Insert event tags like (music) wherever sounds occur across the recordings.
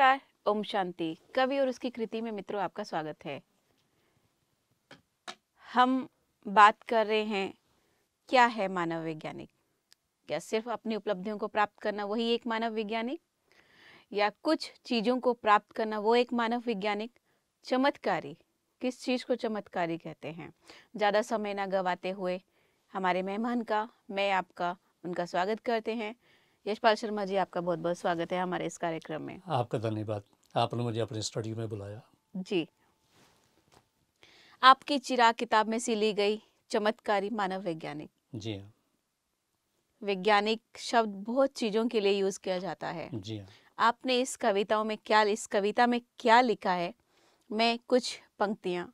नमस्कार ओम शांति। कवि और उसकी कृति में मित्रों, आपका स्वागत है। हम बात कर रहे हैं, क्या है मानव वैज्ञानिक? क्या सिर्फ़ अपनी उपलब्धियों को प्राप्त करना वही एक मानव वैज्ञानिक? या कुछ चीज़ों को प्राप्त करना वो एक मानव वैज्ञानिक? चमत्कारी। किस चीज़ को चमत्कारी कहते हैं? ज़्यादा समय ना गवाते हुए हमारे मेहमान का, मैं आपका, उनका स्वागत करते हैं। यशपाल शर्मा जी आपका बहुत बहुत स्वागत है हमारे इस कार्यक्रम में। आपका धन्यवाद। आपने मुझे अपने स्टडी में बुलाया। जी। आपकी चिराग किताब में सी ली गई चमत्कारी मानव वैज्ञानिक। जी हाँ। वैज्ञानिक शब्द बहुत चीज़ों के लिए यूज़ किया जाता है। जी हाँ। आपने इस कविताओं में क्या इस कविता में क्या लिखा है? मैं कुछ पंक्तियाँ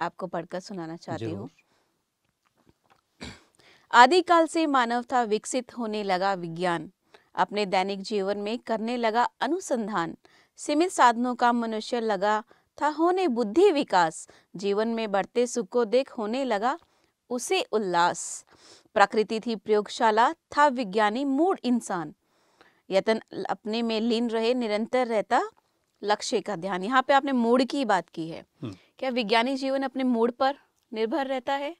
आपको पढ़कर सुनाना चाहती हूँ। आदिकाल से मानवता विकसित होने लगा विज्ञान। अपने दैनिक जीवन में करने लगा अनुसंधान। सीमित साधनों का मनुष्य लगा था होने बुद्धि विकास। जीवन में बढ़ते सुख को देख होने लगा उसे उल्लास। प्रकृति थी प्रयोगशाला था विज्ञानी मूड इंसान। यतन अपने में लीन रहे निरंतर रहता लक्ष्य का ध्यान। यहाँ पे आपने मूड की बात की है। हम्म। क्या विज्ञानिक जीवन अपने मूड पर निर्भर रहता है?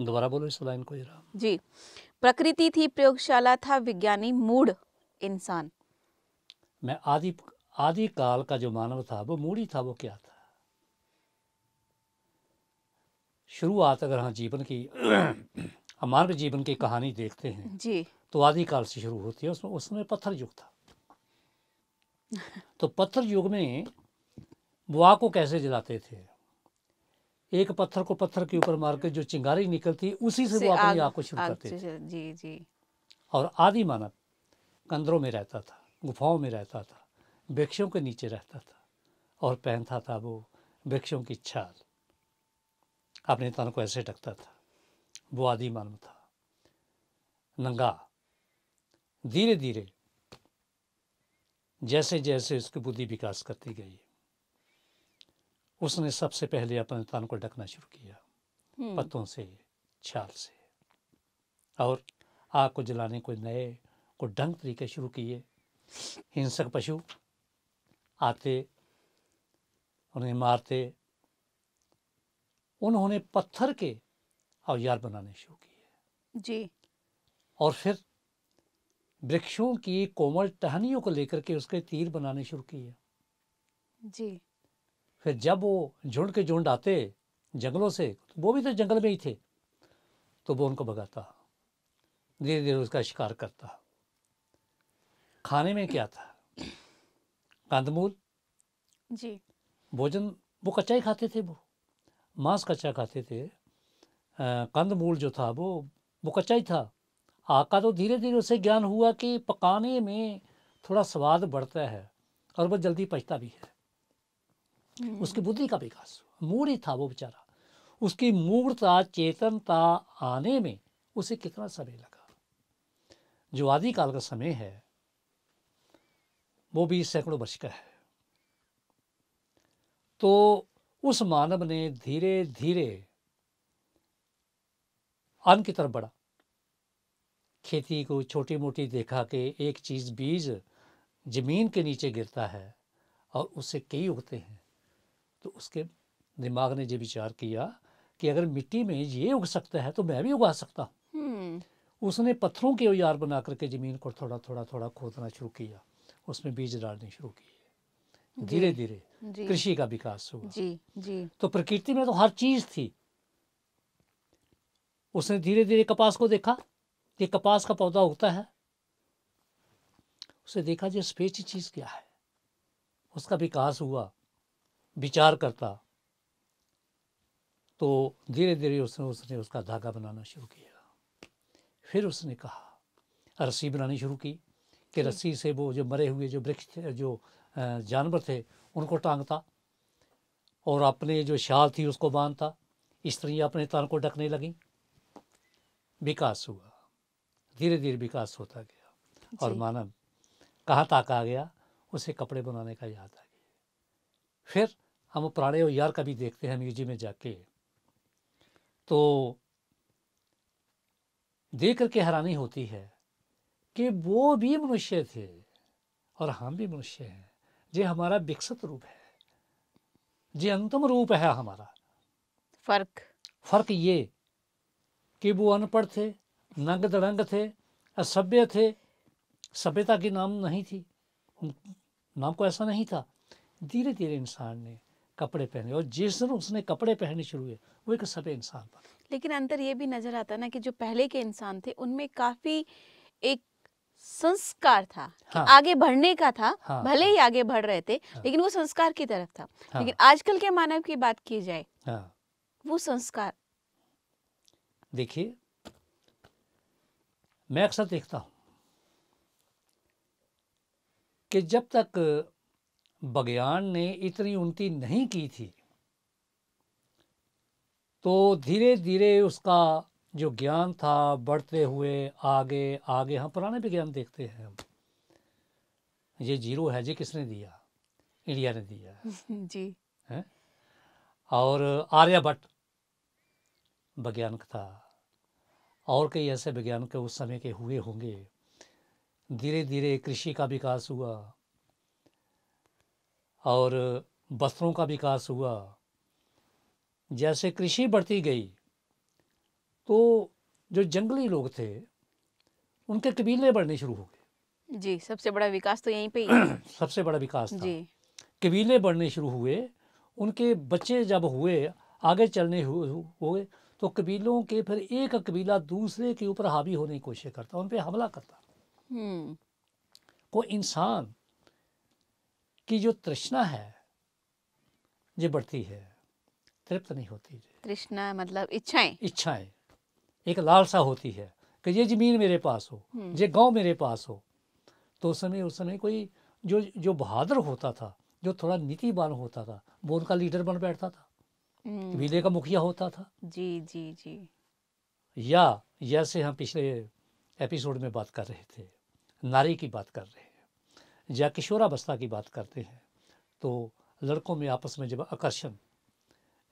दोबारा बोलो इस लाइन को जरा। जी। प्रकृति थी प्रयोगशाला था विज्ञानी मूड इंसान। मैं आदि आदि काल का जो मानव था वो मूडी था वो क्या था? शुरुआत अगर हम जीवन की हम मानव जीवन की कहानी देखते हैं जी। तो आदि काल से शुरू होती है उसमें उसमें पत्थर युग था। (laughs) तो पत्थर युग में बुआ को कैसे जलाते थे? एक पत्थर को पत्थर के ऊपर मार के जो चिंगारी निकलती उसी से से वो अपनी आग- को शुरू करते थे जी जी। और आदि मानव कंदरों में रहता था गुफाओं में रहता था वृक्षों के नीचे रहता था और पहनता था वो वृक्षों की छाल। अपने तन को ऐसे ढकता था। वो आदि मानव था। नंगा धीरे धीरे जैसे जैसे उसकी बुद्धि विकास करती गई। उसने सबसे पहले अपने तन को ढकना शुरू किया हम्म, पत्तों से छाल से। और आग को जलाने को नए को ढंग तरीके शुरू किए। हिंसक पशु आते उन्हें मारते उन्होंने पत्थर के औज़ार बनाने शुरू किए। जी। और फिर वृक्षों की कोमल टहनियों को लेकर के उसके तीर बनाने शुरू किए। जी। फिर जब वो झुंड के झुंड आते जंगलों से तो वो भी तो जंगल में ही थे। तो वो उनको भगाता धीरे धीरे उसका शिकार करता। खाने में क्या था? कंदमूल? जी। भोजन? वो कच्चा ही खाते थे वो। मांस कच्चा खाते थे। कंदमूल जो था वो वो कच्चा ही था। आका तो धीरे धीरे उसे ज्ञान हुआ कि पकाने में थोड़ा स्वाद बढ़ता है और वो जल्दी पचता भी है। उसकी बुद्धि का विकास ही था वो बेचारा। उसकी मूर्ता चेतनता आने में उसे कितना समय लगा। जो आदिकाल का समय है, वो भी सैकड़ों वर्ष का है। तो उस मानव ने धीरे धीरे अन्न की तरफ़ बढ़ा। खेती को छोटी मोटी देखा कि एक चीज़ बीज ज़मीन के नीचे गिरता है और उससे कई उगते हैं। तो उसके दिमाग ने ये विचार किया कि अगर मिट्टी में ये उग सकता है तो मैं भी उगा सकता हूँ। हम्म, उसने पत्थरों के औज़ार बना करके ज़मीन को थोड़ा थोड़ा थोड़ा खोदना शुरू किया। उसमें बीज डालने शुरू किए। धीरे धीरे कृषि का विकास हुआ। जी जी। तो प्रकृति में तो हर चीज़ थी। उसने धीरे धीरे कपास को देखा। कि कपास का पौधा उगता है। उसे देखा जो स्पेची चीज़ क्या है? उसका विकास हुआ। विचार करता तो धीरे धीरे उसने उसने उसका धागा बनाना शुरू किया। फिर उसने कहा रस्सी बनानी शुरू की कि रस्सी से वो जो मरे हुए जो वृक्ष थे जो जानवर थे उनको टांगता और अपने जो शाल थी उसको बांधता। स्त्रियाँ अपने तन को ढकने लगी। विकास हुआ। धीरे धीरे विकास होता गया और मानव कहाँ तक आ गया उसे कपड़े बनाने का याद आ गया फिर हम पुराने यार का भी देखते हैं म्यूज़ियम में जाके। तो देख करके हैरानी होती है कि वो भी मनुष्य थे और हम भी मनुष्य हैं। ये हमारा विकसित रूप है। ये अंतिम रूप है हमारा। फ़र्क। फ़र्क ये कि वो अनपढ़ थे नंग दड़ंग थे असभ्य थे। सभ्यता की नाम नहीं थी। नाम को ऐसा नहीं था। धीरे धीरे इंसान ने कपड़े पहने और जिस दिन उसने कपड़े पहनने शुरू हुए वो एक सभ्य इंसान बना लेकिन अंतर ये भी नज़र आता है ना कि जो पहले के इंसान थे उनमें काफ़ी एक संस्कार था कि हाँ। आगे बढ़ने का था हाँ, भले ही आगे बढ़ रहे थे हाँ। लेकिन वो संस्कार की तरफ़ था। हाँ, लेकिन आजकल के मानव की बात की जाए हाँ। वो संस्कार। देखिए मैं अक्सर देखता हूँ कि जब तक विज्ञान ने इतनी उन्नति नहीं की थी। तो धीरे धीरे उसका जो ज्ञान था बढ़ते हुए आगे आगे हम पुराने विज्ञान देखते हैं हम। ये ज़ीरो है जी किसने दिया? इंडिया ने दिया। (laughs) जी। है? और आर्यभट्ट वैज्ञानिक था। और कई ऐसे वैज्ञानिक उस समय के हुए होंगे। धीरे धीरे कृषि का विकास हुआ। और वस्त्रों का विकास हुआ। जैसे कृषि बढ़ती गई तो जो जंगली लोग थे उनके कबीले बढ़ने शुरू हो गए। जी सबसे बड़ा विकास तो यहीं पे ही (clears throat) सबसे बड़ा विकास था। जी। कबीले बढ़ने शुरू हुए उनके बच्चे जब हुए आगे चलने हुए तो कबीलों के फिर एक कबीला दूसरे के ऊपर हावी होने की कोशिश करता उन पर हमला करता। हम्म। कोई इंसान की जो तृष्णा है ये बढ़ती है तृप्त नहीं होती तृष्णा मतलब इच्छाएँ। इच्छाएँ। एक लालसा होती है कि ये ज़मीन मेरे पास हो हम्म। ये गाँव मेरे पास हो। तो उस समय उस समय कोई जो जो बहादुर होता था जो थोड़ा नीतिवान होता था वो उनका लीडर बन बैठता था। हम्म, कबीले का मुखिया होता था। जी जी जी। या जैसे हम पिछले एपिसोड में बात कर रहे थे नारी की बात कर रहे या किशोरावस्था की बात करते हैं तो लड़कों में आपस में जब आकर्षण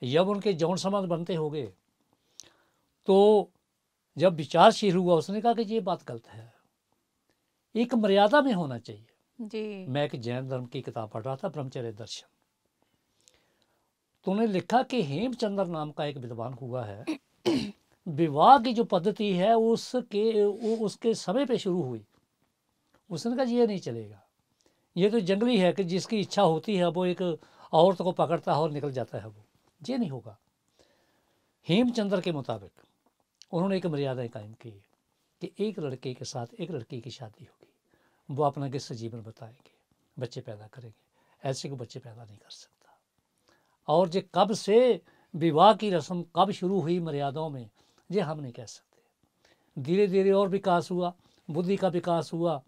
जब उनके जौन संबंध बनते हो गए तो जब विचारशील हुआ उसने कहा कि ये बात गलत है। एक मर्यादा में होना चाहिए। जी। मैं एक जैन धर्म की किताब पढ़ रहा था ब्रह्मचर्य दर्शन। तो उन्होंने लिखा कि हेमचंद्र नाम का एक विद्वान हुआ है। विवाह की जो पद्धति है उसके उसके समय पे शुरू हुई। उसने कहा ये नहीं चलेगा। ये तो जंगली है कि जिसकी इच्छा होती है, वो एक औरत को पकड़ता है और निकल जाता है वो। ये नहीं होगा। हेमचंद्र के मुताबिक उन्होंने एक मर्यादा कायम की कि एक लड़के के साथ एक लड़की की शादी होगी। वो अपना किस्सा जीवन बताएँगे, बच्चे पैदा करेंगे। ऐसे को बच्चे पैदा नहीं कर सकता। और ये कब से विवाह की रस्म, कब शुरू हुई मर्यादाओं में, ये हम नहीं कह सकते। धीरे धीरे और विकास हुआ, बुद्धि का विकास हुआ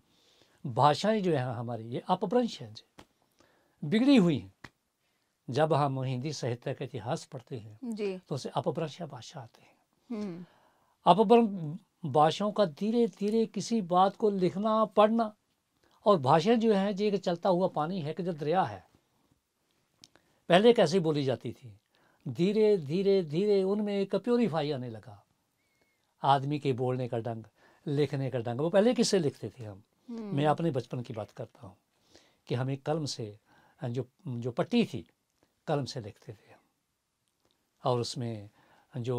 भाषाएँ जो है हमारी ये अपभ्रंश हैं जी। बिगड़ी हुई हैं। जब हम हिंदी साहित्य का इतिहास पढ़ते हैं जी। तो उसे अपभ्रंश भाषा आते हैं। हम्म। अपभ्रंश भाषाओं का धीरे धीरे किसी बात को लिखना पढ़ना और भाषा जो है जी एक चलता हुआ पानी है कि जो दरिया है। पहले कैसे बोली जाती थी? धीरे धीरे धीरे उनमें एक प्योरीफाई आने लगा। आदमी के बोलने का ढंग लिखने का ढंग वो पहले किससे लिखते थे हम? मैं अपने बचपन की बात करता हूँ कि हम एक कलम से जो जो पट्टी थी कलम से लिखते थे और उसमें जो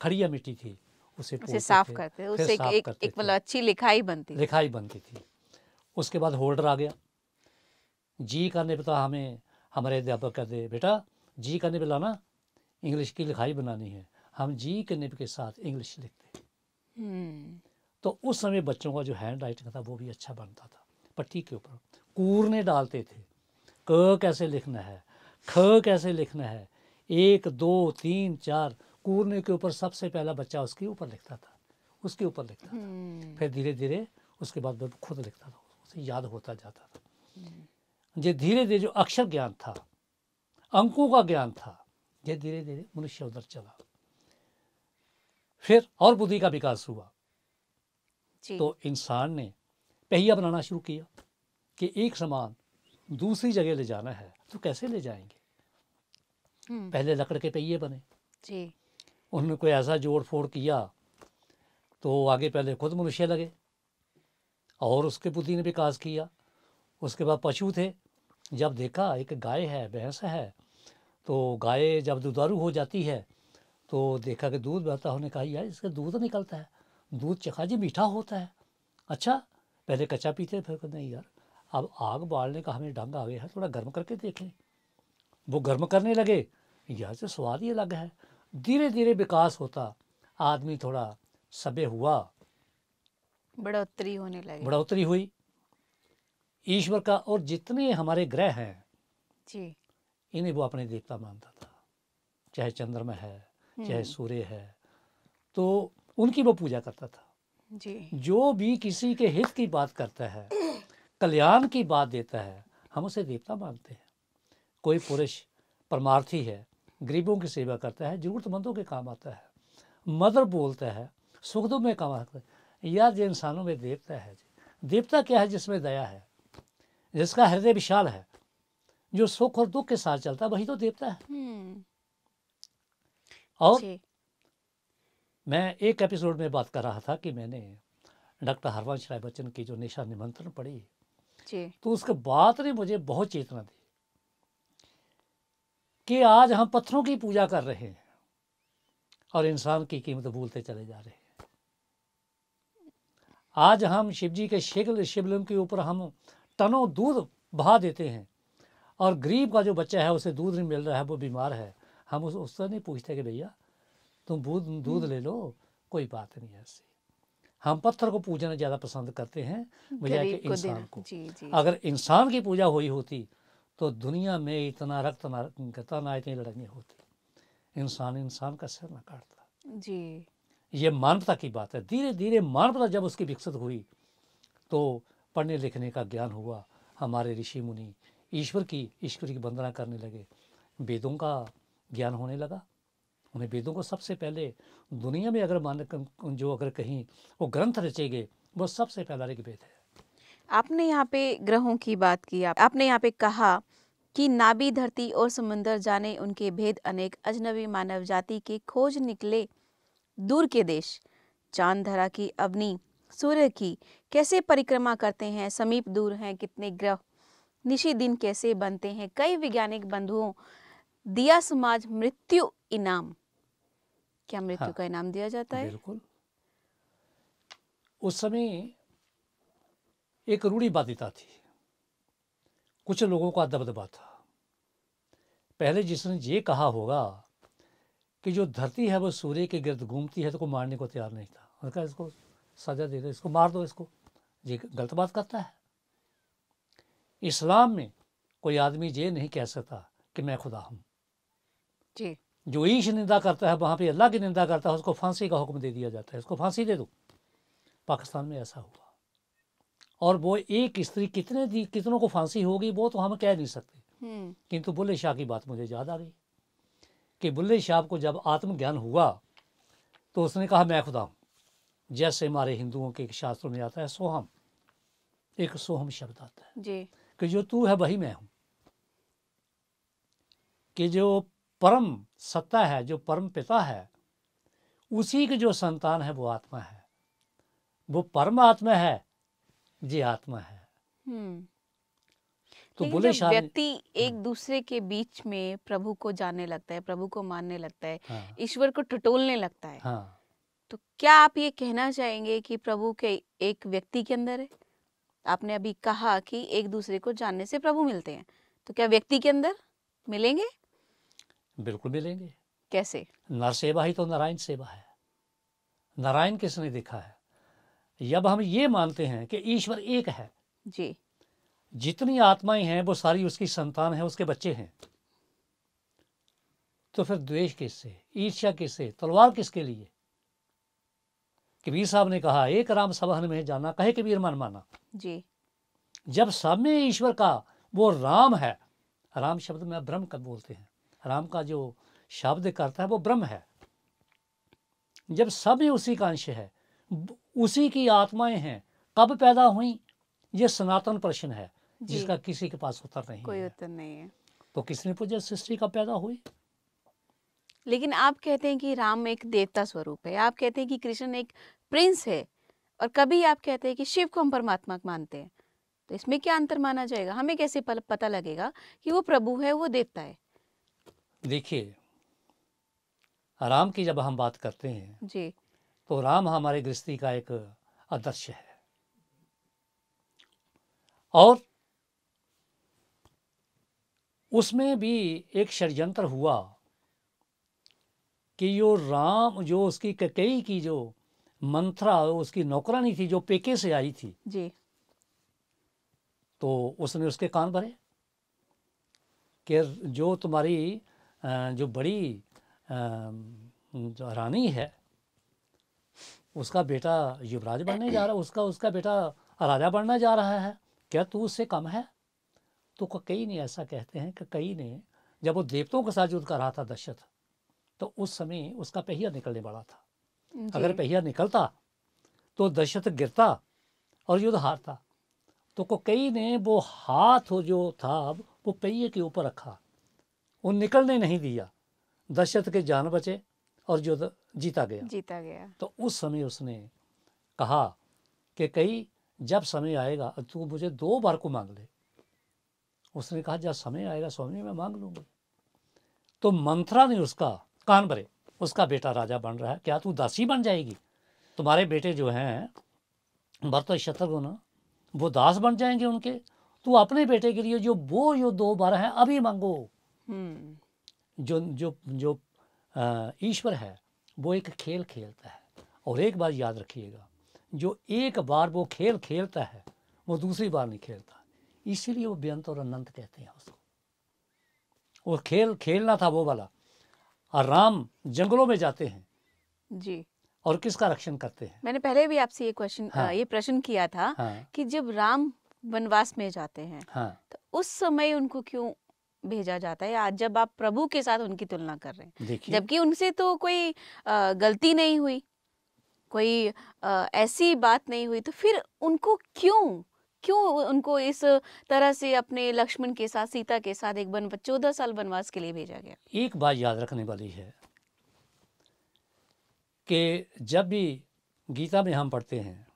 खड़िया मिट्टी थी उसे उसे साफ़ करते उससे एक साफ़ एक, करते एक। मतलब अच्छी लिखाई बनती लिखाई बनती थी। उसके बाद होल्डर आ गया। जी करने पे तो हमें हमारे अध्यापक कहते बेटा जी करने पे लाना इंग्लिश की लिखाई बनानी है। हम जी करने के साथ इंग्लिश लिखते हम्म। तो उस समय बच्चों का जो हैंड राइटिंग था वो भी अच्छा बनता था। पट्टी के ऊपर। कूरने डालते थे। क कैसे लिखना है? ख कैसे लिखना है? एक दो तीन चार। कूरने के ऊपर सबसे पहला बच्चा उसके ऊपर लिखता था। उसके ऊपर लिखता था। हम्म, फिर धीरे धीरे उसके बाद खुद लिखता था। उसे याद होता जाता था। ये धीरे धीरे जो अक्षर ज्ञान था अंकों का ज्ञान था ये धीरे धीरे मनुष्य उधर चला। फिर और बुद्धि का विकास हुआ। तो इंसान ने पहिया बनाना शुरू किया कि एक सामान दूसरी जगह ले जाना है तो कैसे ले जाएँगे? हम्म, पहले लकड़ के पहिए बने। जी। उन्होंने कोई ऐसा जोड़ फोड़ किया तो आगे पहले खुद मनुष्य लगे और उसके बुद्धि ने विकास किया। उसके बाद पशु थे। जब देखा एक गाय है भैंस है तो गाय जब दुधारू हो जाती है तो देखा कि दूध बहता होने कहा यार इसका दूध निकलता है। दूध चखा जी मीठा होता है। अच्छा पहले कच्चा पीते फिर नहीं यार अब आग बालने का हमें ढंग आ गया है थोड़ा गर्म करके देखें वो गर्म करने लगे। यह से स्वाद ही अलग है। धीरे धीरे विकास होता। आदमी थोड़ा सभ्य हुआ। बढ़ोतरी होने लगी। बढ़ोतरी हुई। ईश्वर का और जितने हमारे ग्रह हैं जी। इन्हें वो अपने देवता मानता था। चाहे चंद्रमा है चाहे हम्म, सूर्य है। तो उनकी वो पूजा करता था। जी। जो भी किसी के हित की बात करता है कल्याण की बात देता है हम उसे देवता मानते हैं। कोई पुरुष परमार्थी है गरीबों की सेवा करता है जरूरतमंदों के काम आता है मदर बोलता है सुख दुख में काम आता है या जो इंसानों में देवता है देवता क्या है जिसमें दया है? जिसका हृदय विशाल है जो सुख और दुख के साथ चलता है वही तो देवता है। हम्म। और जी। मैं एक एपिसोड में बात कर रहा था कि मैंने डॉक्टर हरवंश राय बच्चन की जो निशा निमंत्रण पढ़ी जी। तो उसके बाद ने मुझे बहुत चेतना दी कि आज हम पत्थरों की पूजा कर रहे हैं और इंसान की कीमत भूलते चले जा रहे हैं। आज हम शिव जी के शिवल शिवलिंग के ऊपर हम टनों दूध बहा देते हैं और गरीब का जो बच्चा है उसे दूध नहीं मिल रहा है वो बीमार है। हम उस उससे नहीं पूछते कि भैया तुम दूध दूध ले लो कोई बात नहीं ऐसी। हम पत्थर को पूजना ज़्यादा पसंद करते हैं बजाय कि इंसान को। जी जी। अगर इंसान की पूजा हुई होती तो दुनिया में इतना रक्त ना गता ना इतनी लड़ाइयाँ होती। इंसान इंसान का सिर ना काटता। जी। ये मानवता की बात है। धीरे धीरे मानवता जब उसकी विकसित हुई तो पढ़ने लिखने का ज्ञान हुआ। हमारे ऋषि मुनि ईश्वर की ईश्वर की वंदना करने लगे। वेदों का ज्ञान होने लगा। उन्हें वेदों को सबसे पहले दुनिया में अगर मान जो अगर कहीं वो ग्रंथ रचे गए वो सबसे पहला ऋग्वेद है। आपने यहाँ पे ग्रहों की बात की आप, आपने यहाँ पे कहा कि नाभि धरती और समुंदर जाने उनके भेद अनेक अजनबी मानव जाति के खोज निकले दूर के देश। चाँद धरा की अवनी सूर्य की कैसे परिक्रमा करते हैं समीप दूर हैं कितने ग्रह निशी दिन कैसे बनते हैं कई वैज्ञानिक बंधुओं दिया समाज मृत्यु इनाम। क्या मृत्यु हाँ, का इनाम दिया जाता है। बिल्कुल। उस समय एक रूढ़िवादिता थी। कुछ लोगों का दबदबा था। पहले जिसने ये कहा होगा कि जो धरती है वो सूर्य के गिर्द घूमती है तो को मारने को तैयार नहीं था। उन्होंने कहा इसको सजा दे दो इसको मार दो इसको। ये गलत बात करता है। इस्लाम में कोई आदमी ये नहीं कह सकता कि मैं खुदा हूँ। जी। जो ईश निंदा करता है वहाँ पे अल्लाह की निंदा करता है उसको फांसी का हुक्म दे दिया जाता है। उसको फांसी दे दो। पाकिस्तान में ऐसा हुआ। और वो एक स्त्री कितने दी कितनों को फांसी होगी वो तो हम कह नहीं सकते। हम्म। किंतु बुल्ले शाह की बात मुझे याद आ गई कि बुल्ले शाह को जब आत्मज्ञान हुआ तो उसने कहा मैं खुदा हूँ। जैसे हमारे हिंदुओं के एक शास्त्रों में आता है सोहम। एक सोहम शब्द आता है जी। कि जो तू है वही मैं हूँ। कि जो परम सत्ता है जो परम पिता है उसी की जो संतान है वो आत्मा है। वो परम आत्मा है ये आत्मा है। हम्म। तो बोले व्यक्ति एक दूसरे के बीच में प्रभु को जानने लगता है प्रभु को मानने लगता है हाँ। ईश्वर को टटोलने लगता है हाँ। तो क्या आप ये कहना चाहेंगे कि प्रभु के एक व्यक्ति के अंदर है? आपने अभी कहा कि एक दूसरे को जानने से प्रभु मिलते हैं तो क्या व्यक्ति के अंदर मिलेंगे? बिल्कुल मिलेंगे। कैसे? नर सेवा ही तो नारायण सेवा है। नारायण किसने देखा है? जब हम ये मानते हैं कि ईश्वर एक है। जी। जितनी आत्माएँ हैं वो सारी उसकी संतान है उसके बच्चे हैं। तो फिर द्वेष किससे? ईर्ष्या किससे? तलवार किसके लिए? कबीर साहब ने कहा एक राम सबहन में जाना कहे कबीर मन माना। जी। जब सब में ईश्वर का वो राम है राम शब्द में ब्रह्म कब बोलते हैं? राम का जो शब्द करता है वो ब्रह्म है। जब सब उसी का अंश है उसी की आत्माएँ हैं कब पैदा हुई ये सनातन प्रश्न है जिसका किसी के पास उत्तर नहीं कोई है। उत्तर नहीं है। तो किसने पूछा सृष्टि कब पैदा हुई? लेकिन आप कहते हैं कि राम एक देवता स्वरूप है आप कहते हैं कि कृष्ण एक प्रिंस है और कभी आप कहते हैं कि शिव को हम परमात्मा मानते हैं। तो इसमें क्या अंतर माना जाएगा? हमें कैसे पता लगेगा कि वो प्रभु है वो देवता है? देखिए राम की जब हम बात करते हैं जी। तो राम हमारे गृहस्थी का एक आदर्श है। और उसमें भी एक षड्यंत्र हुआ कि जो राम जो उसकी ककई की जो मंत्रा उसकी नौकरानी थी जो पेके से आई थी जी। तो उसने उसके कान भरे कि जो तुम्हारी जो बड़ी जो रानी है उसका बेटा युवराज बनने जा रहा है उसका उसका बेटा राजा बनना जा रहा है। क्या तू उससे कम है? तो कई ने ऐसा कहते हैं कि कई ने जब वो देवताओं के साथ युद्ध कर रहा था दशरथ तो उस समय उसका पहिया निकलने वाला था। अगर पहिया निकलता तो दशरथ गिरता और युद्ध हारता। तो कई ने वो हाथ जो था वो पहिए के ऊपर रखा। वो निकलने नहीं दिया। दशरथ के जान बचे और युद्ध जीता गया। जीता गया। तो उस समय उसने कहा कि कई जब समय आएगा तू मुझे दो बार को मांग ले। उसने कहा जब समय आएगा स्वामी मैं मांग लूँगी। तो मंत्रा ने उसका कान भरे। उसका बेटा राजा बन रहा है। क्या तू दासी बन जाएगी? तुम्हारे बेटे जो हैं भरत शत्रुघ्न वो दास बन जाएँगे उनके? तू अपने बेटे के लिए जो वो जो दो बार हैं अभी मांगो। जो जो जो ईश्वर है वो एक खेल खेलता है। और एक बार याद रखिएगा जो एक बार वो खेल खेलता है वो दूसरी बार नहीं खेलता। इसीलिए वो बेअंत और अनंत कहते हैं उसको। वो खेल खेलना था वो वाला। और राम जंगलों में जाते हैं। जी। और किसका रक्षण करते हैं? मैंने पहले भी आपसे ये क्वेश्चन हाँ। ये प्रश्न किया था हाँ। कि जब राम वनवास में जाते हैं हाँ। तो उस समय उनको क्यों भेजा जाता है आज जब आप प्रभु के साथ उनकी तुलना कर रहे हैं। जबकि उनसे तो कोई गलती नहीं हुई कोई ऐसी बात नहीं हुई तो फिर उनको क्यों क्यों उनको इस तरह से अपने लक्ष्मण के साथ सीता के साथ एक वन चौदह साल वनवास के लिए भेजा गया? एक बात याद रखने वाली है कि जब भी गीता में हम पढ़ते हैं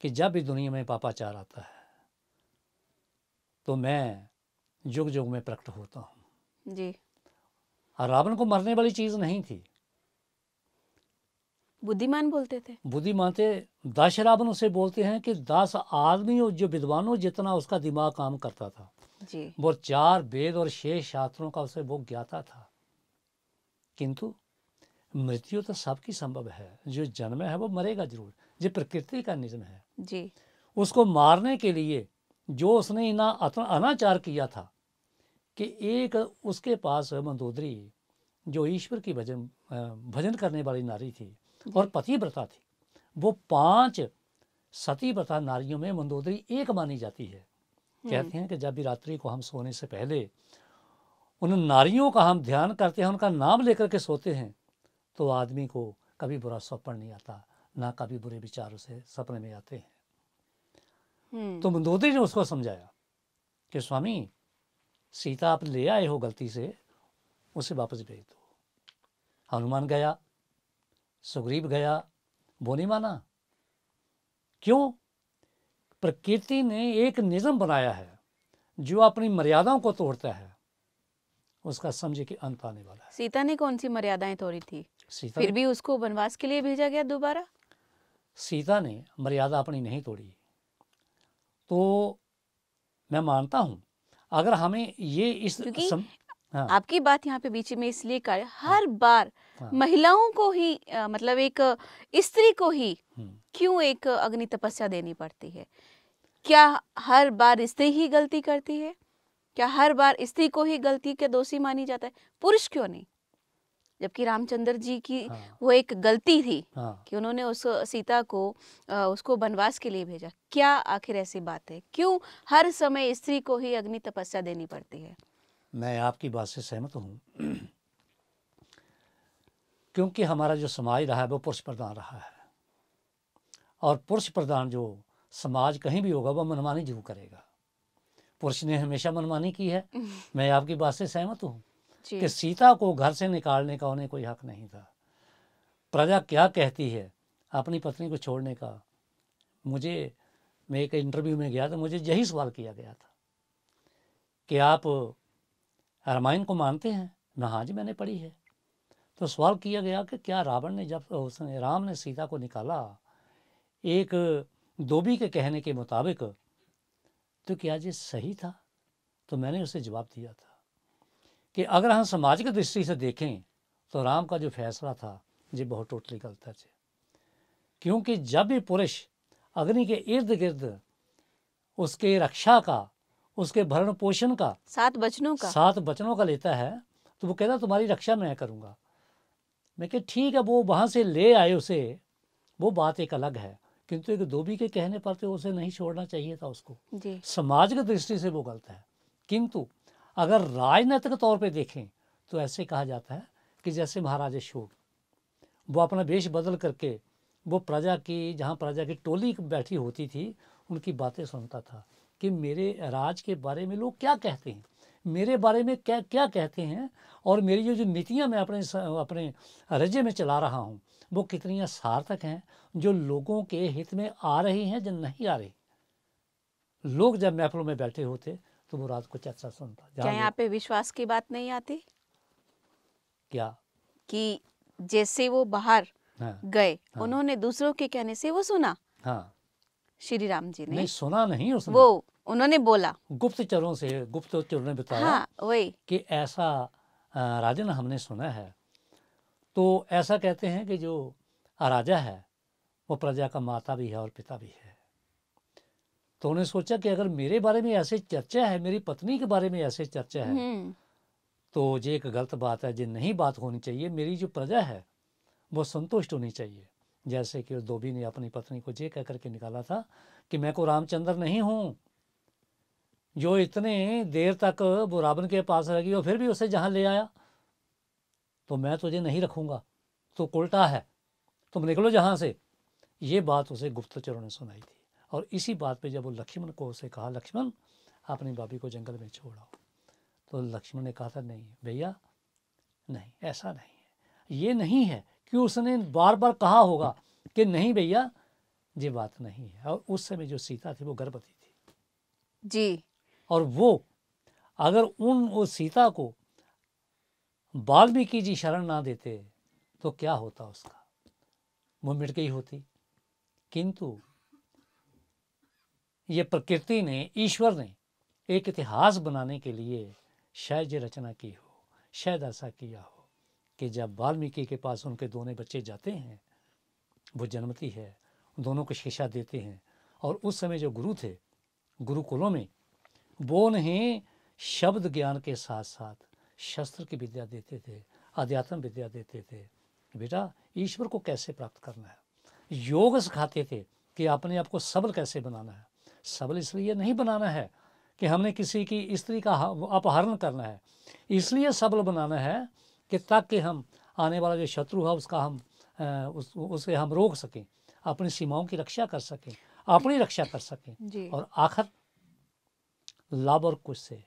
कि जब भी दुनिया में पापाचार आता है तो मैं युग युग में प्रकट होता हूँ। जी। और रावण को मरने वाली चीज़ नहीं थी। बुद्धिमान बोलते थे। बुद्धिमान थे। दस रावण उसे बोलते हैं कि दस आदमी और जो विद्वानों जितना उसका दिमाग काम करता था। जी। वो चार वेद और शेष शास्त्रों का उसे वो ज्ञाता था। किंतु मृत्यु तो सबकी संभव है। जो जन्म है वो मरेगा ज़रूर। ये प्रकृति का नियम है। जी। उसको मारने के लिए जो उसने इना अनाचार किया था कि एक उसके पास मंदोदरी जो ईश्वर की भजन भजन करने वाली नारी थी और पति पतिव्रता थी वो पाँच सती सतीव्रता नारियों में मंदोदरी एक मानी जाती है। कहते हैं कि जब भी रात्रि को हम सोने से पहले उन नारियों का हम ध्यान करते हैं उनका नाम लेकर के सोते हैं तो आदमी को कभी बुरा स्वप्न नहीं आता ना कभी बुरे विचार उसे सपने में आते हैं। हम्म। तो मंदोदरी ने उसको समझाया कि स्वामी सीता आप ले आए हो गलती से उसे वापस भेज दो। हनुमान गया सुग्रीव गया वो नहीं माना। क्यों? प्रकृति ने एक निज़म बनाया है जो अपनी मर्यादाओं को तोड़ता है। उसका समझे कि अंत आने वाला है। सीता ने कौन सी मर्यादाएँ तोड़ी थी? सीता फिर भी उसको वनवास के लिए भेजा गया दोबारा? सीता ने मर्यादा अपनी नहीं तोड़ी। तो मैं मानता हूँ अगर हमें ये इस सम, हाँ, आपकी बात यहाँ पे बीच में इसलिए कर हर बार हाँ। महिलाओं को ही आ, मतलब एक स्त्री को ही हम्म, क्यों एक अग्नि तपस्या देनी पड़ती है? क्या हर बार स्त्री ही गलती करती है? क्या हर बार स्त्री को ही गलती के दोषी मानी जाता है? पुरुष क्यों नहीं? जबकि रामचंद्र जी की हाँ, वो एक गलती थी हाँ। कि उन्होंने उस सीता को अ, उसको वनवास के लिए भेजा। क्या आखिर ऐसी बात है? क्यों हर समय स्त्री को ही अग्नि तपस्या देनी पड़ती है? मैं आपकी बात से सहमत हूँ। (clears throat) क्योंकि हमारा जो समाज रहा है वो पुरुष प्रधान रहा है। और पुरुष प्रधान जो समाज कहीं भी होगा वो मनमानी ज़रूर करेगा। पुरुष ने हमेशा मनमानी की है। (laughs) मैं आपकी बात से सहमत हूँ। कि सीता को घर से निकालने का उन्हें कोई हक नहीं था। प्रजा क्या कहती है अपनी पत्नी को छोड़ने का? मुझे, मैं एक इंटरव्यू में गया तो मुझे यही सवाल किया गया था। कि आप रामायण को मानते हैं? ना हाँ जी, मैंने पढ़ी है। तो सवाल किया गया कि क्या रावण ने जब उसने, राम ने सीता को निकाला, एक धोबी के कहने के मुताबिक तो क्या ये सही था? तो मैंने उसे जवाब दिया था। कि अगर हम सामाजिक दृष्टि से देखें तो राम का जो फैसला था ये बहुत टोटली गलत है क्योंकि जब भी पुरुष अग्नि के इर्द गिर्द उसके रक्षा का उसके भरण पोषण का सात बचनों का। सात बचनों का लेता है तो वो कहता तुम्हारी रक्षा मैं करूँगा। मैं कह ठीक है वो वहाँ से ले आए उसे। वो बात एक अलग है। किंतु एक धोबी के कहने पर तो उसे नहीं छोड़ना चाहिए था उसको। समाज की दृष्टि से वो गलत है। किंतु अगर राजनीतिक तौर पे देखें तो ऐसे कहा जाता है कि जैसे महाराजा शोक वो अपना वेश बदल करके, वो प्रजा की, जहाँ प्रजा की टोली बैठी होती थी, उनकी बातें सुनता था कि मेरे राज के बारे में लोग क्या कहते हैं? मेरे बारे में क्या क्या कहते हैं? और मेरी जो जो नीतियाँ मैं अपने अपने रजे में चला रहा हूँ, वो कितनी सार्थक हैं, जो लोगों के हित में आ रही हैं, जो नहीं आ रही। लोग जब महफलों में बैठे होते तो वो रात को चर्चा सुनता क्या यहाँ पे विश्वास की बात नहीं आती? क्या? कि जैसे वो बाहर हाँ, गए हाँ। उन्होंने दूसरों के कहने से वो सुना। हाँ। श्री राम जी ने। नहीं सुना नहीं उसने। वो उन्होंने बोला। गुप्तचरों से गुप्तचरों ने बताया हाँ वही। कि ऐसा राजन हमने सुना है। तो ऐसा कहते हैं कि जो राजा है वो प्रजा का माता भी है और पिता भी है। तो उन्होंने सोचा कि अगर मेरे बारे में ऐसे चर्चा है मेरी पत्नी के बारे में ऐसे चर्चा है हम्म। तो ये एक गलत बात है जो नहीं बात होनी चाहिए। मेरी जो प्रजा है वो संतुष्ट होनी चाहिए। जैसे कि उस धोबी ने अपनी पत्नी को ये कह करके निकाला था कि मैं को रामचंद्र नहीं हूँ। जो इतने देर तक वो रावण के पास रह गई और फिर भी उसे जहाँ ले आया तो मैं तुझे नहीं रखूँगा। तो उल्टा है तुम निकलो जहाँ से। ये बात उसे गुप्तचरों ने सुनाई थी। और इसी बात पे जब वो लक्ष्मण को उसे कहा लक्ष्मण अपनी भाभी को जंगल में छोड़। आओ तो लक्ष्मण ने कहा था नहीं भैया नहीं ऐसा नहीं है। ये नहीं है कि उसने बार बार कहा होगा कि नहीं भैया ये बात नहीं है। और उस समय जो सीता थी वो गर्भवती थी। जी। और वो अगर उन उस सीता को वाल्मीकि जी शरण ना देते तो क्या होता उसका? वो मिट गई होती। किंतु ये प्रकृति ने, ईश्वर ने एक इतिहास बनाने के लिए शायद ये रचना की हो, शायद ऐसा किया हो कि जब वाल्मीकि के पास उनके दोनों बच्चे जाते हैं, वो जन्मती है, दोनों को शिक्षा देते हैं और उस समय जो गुरु थे, गुरुकुलों में वो उन्हें शब्द ज्ञान के साथ साथ शस्त्र की विद्या देते थे, अध्यात्म विद्या देते थे। बेटा, ईश्वर को कैसे प्राप्त करना है? योग सिखाते थे कि अपने आप को सबल कैसे बनाना है? सबल इसलिए नहीं बनाना है कि हमने किसी की स्त्री का अपहरण करना है। इसलिए सबल बनाना है कि ताकि हम आने वाला जो शत्रु है उसका हम उस उसे हम रोक सकें अपनी सीमाओं की रक्षा कर सकें अपनी रक्षा कर सकें। और आखिर लाभ और कुछ से।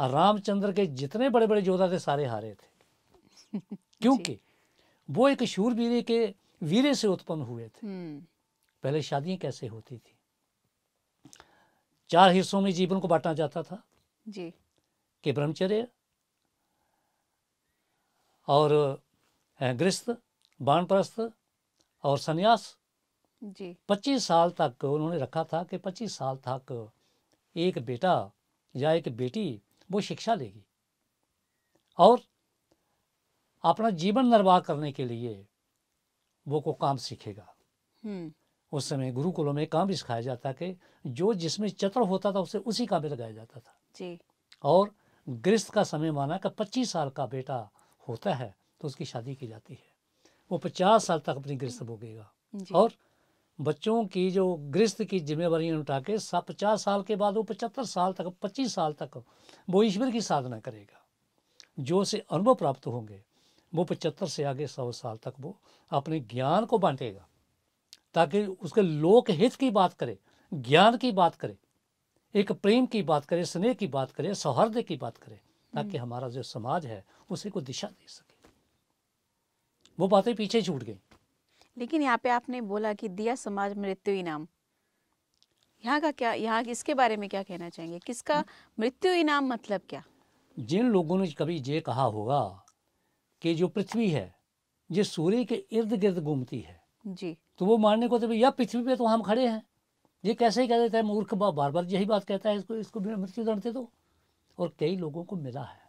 रामचंद्र के जितने बड़े बड़े योद्धा थे सारे हारे थे। (laughs) क्योंकि वो एक शूरवीर के वीरे से उत्पन्न हुए थे। हम्म। पहले शादियाँ कैसे होती थी? चार हिस्सों में जीवन को बांटा जाता था। जी। कि ब्रह्मचर्य और गृहस्थ बाणप्रस्थ और संन्यास। जी। 25 साल तक उन्होंने रखा था कि 25 साल तक एक बेटा या एक बेटी वो शिक्षा लेगी। और अपना जीवन निर्वाह करने के लिए वो को काम सीखेगा। हम्म। उस समय गुरुकुलों में काम भी सिखाया जाता कि जो जिसमें चतुर होता था उसे उसी काम में लगाया जाता था। जी। और गृहस्थ का समय माना कि 25 साल का बेटा होता है तो उसकी शादी की जाती है। वो 50 साल तक अपनी गृहस्थ भोगेगा। और बच्चों की जो गृहस्थ की जिम्मेवारी उठा के सा पचास साल के बाद वो पचहत्तर साल तक पच्चीस साल तक वो ईश्वर की साधना करेगा। जो उसे अनुभव प्राप्त होंगे वो पचहत्तर से आगे सौ साल तक वो अपने ज्ञान को बांटेगा। ताकि उसके लोक हित की बात करे ज्ञान की बात करे एक प्रेम की बात करे स्नेह की बात करे सौहार्द की बात करे ताकि हमारा जो समाज है उसे को दिशा दे सके। वो बातें पीछे छूट गई। लेकिन यहाँ पे आपने बोला कि दिया समाज मृत्यु इनाम। यहाँ का क्या यहाँ इसके बारे में क्या कहना चाहेंगे? किसका मृत्यु इनाम मतलब क्या? जिन लोगों ने कभी ये कहा होगा कि जो पृथ्वी है ये सूर्य के इर्द गिर्द घूमती है जी। तो वो मानने को तो भैया पृथ्वी पे तो हम खड़े हैं। ये कैसे ही कह देता है मूर्ख बा बार बार यही बात कहता है इसको इसको मृत्यु दंड दे दो। और कई लोगों को मिला है।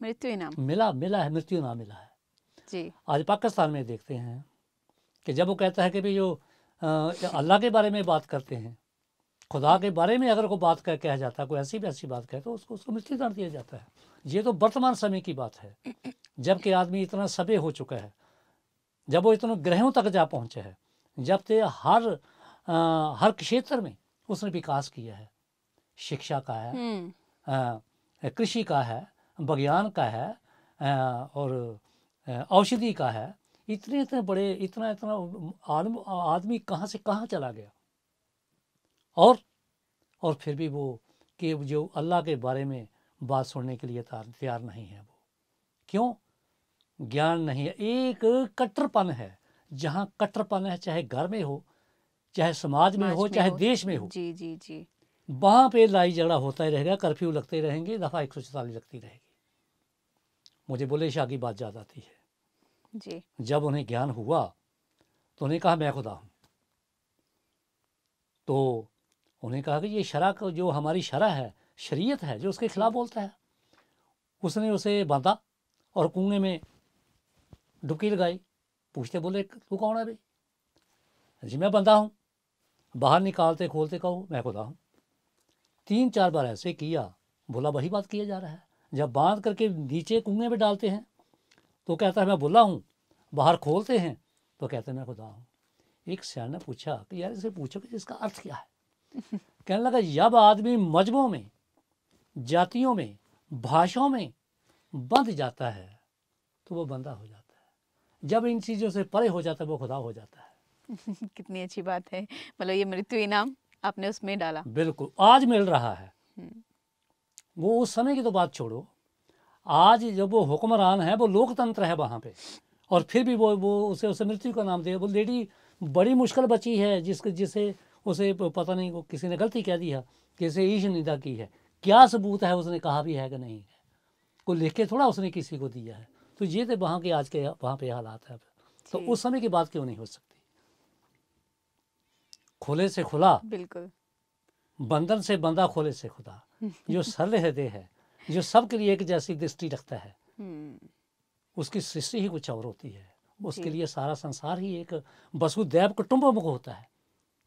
मृत्यु इनाम। मिला मिला है मृत्यु ना मिला है। जी। आज पाकिस्तान में देखते हैं कि जब वो कहता है कि भाई जो अल्लाह के बारे में बात करते हैं खुदा के बारे में अगर कोई बात कह कहा जाता है कोई ऐसी भी ऐसी बात कहे तो उसको उसको मृत्यु दंड दिया जाता है। ये तो वर्तमान समय की बात है जबकि आदमी इतना सभ्य हो चुका है। जब वो इतना ग्रहों तक जा पहुँचे है जब से हर अ, हर क्षेत्र में उसने विकास किया है। शिक्षा का है हम्म। कृषि का है विज्ञान का है अ, और औषधि का है। इतने इतने बड़े इतना इतना आदम आदमी कहाँ से कहाँ चला गया? और और फिर भी वो कि जो अल्लाह के बारे में बात सुनने के लिए तैयार नहीं है वो। क्यों? ज्ञान नहीं है। एक कट्टरपन है। जहाँ कट्टरपन है चाहे घर में हो चाहे समाज में हो में चाहे हो। देश में हो। जी जी जी। वहाँ पे लड़ाई झगड़ा होता ही रहेगा कर्फ्यू लगते रहेंगे दफ़ा एक सौ चौतालीस लगती रहेगी। मुझे बोले शाह की बात याद आती है। जी। जब उन्हें ज्ञान हुआ तो उन्हें कहा मैं खुदा हूँ। तो उन्हें कहा कि ये शरा जो हमारी शरा है शरीयत है जो उसके खिलाफ बोलता है उसने उसे बांधा और कुएँ में डुबकी लगाई। पूछते बोले तू कौन है भाई जी मैं बंदा हूँ। बाहर निकालते खोलते कहो मैं खुदा हूँ। तीन चार बार ऐसे किया बोला वही बात किया जा रहा है। जब बाँध करके नीचे कुएँ में डालते हैं तो कहता है मैं बोला हूँ बाहर खोलते हैं। तो कहते हैं मैं खुदा हूँ। एक सियान ने पूछा कि यार इसे पूछो कि इसका अर्थ क्या है? (laughs) कहने लगा जब आदमी मजहबों में जातियों में भाषाओं में बंध जाता है तो वो बंदा हो जाता है। जब इन चीज़ों से परे हो जाता है वो खुदा हो जाता है। (laughs) कितनी अच्छी बात है। मतलब ये मृत्यु इनाम आपने उसमें डाला। बिल्कुल आज मिल रहा है। वो उस समय की तो बात छोड़ो। आज जब वो हुक्मरान है वो लोकतंत्र है वहाँ पे। और फिर भी वो वो उसे उसे मृत्यु का नाम दे। वो लेडी बड़ी मुश्किल बची है जिसके जिसे उसे पता नहीं वो किसी ने गलती कह दिया कि इसे ईश निंदा की है। क्या सबूत है उसने कहा भी है कि नहीं है। को लिख के थोड़ा उसने किसी को दिया है। तो ये तो वहाँ के आज के वहाँ पे हालात है तो उस समय की बात क्यों नहीं हो सकती? खुले से खुला। बिल्कुल। बंधन से बंधा खोले से खुदा। (laughs) जो सरल हृदय है। जो सबके लिए एक जैसी दृष्टि रखता है। हम्म। उसकी सृष्टि ही कुछ और होती है। उसके लिए सारा संसार ही एक वसुदैव कुटुंबमुख होता है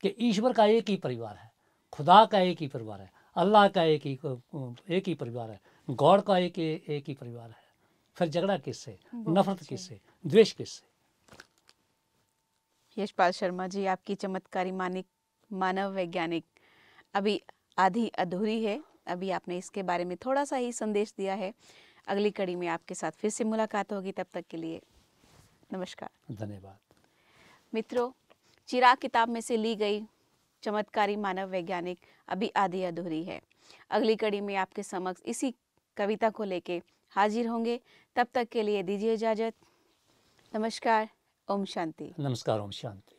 कि ईश्वर का एक ही परिवार है। खुदा का एक ही परिवार है। अल्लाह का एक ही एक ही परिवार है। गॉड का एक एक ही परिवार है। फिर झगड़ा किससे? नफरत किससे? द्वेष किससे? यशपाल शर्मा जी आपकी चमत्कारी मानिक मानव वैज्ञानिक। अभी आधी अधूरी है। अभी आपने इसके बारे में थोड़ा सा ही संदेश दिया है। अगली कड़ी में आपके साथ फिर से मुलाकात होगी। तब तक के लिए नमस्कार। धन्यवाद। मित्रों चिराग किताब में से ली गई चमत्कारी मानव वैज्ञानिक अभी आधी अधूरी है। अगली कड़ी में आपके समक्ष इसी कविता को लेके हाजिर होंगे। तब तक के लिए दीजिए इजाज़त। नमस्कार ओम शांति। नमस्कार ओम शांति।